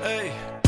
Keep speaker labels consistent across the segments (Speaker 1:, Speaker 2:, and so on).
Speaker 1: Hey.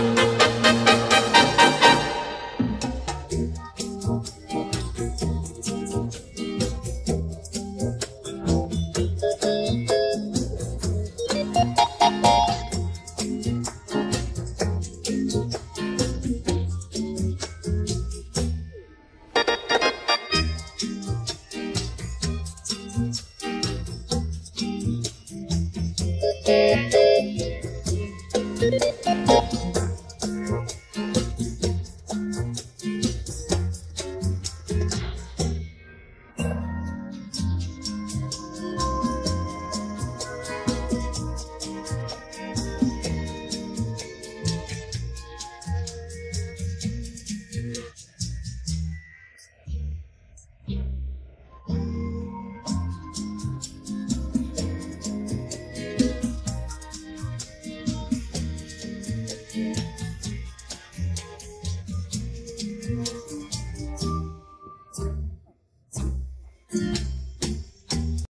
Speaker 1: Thank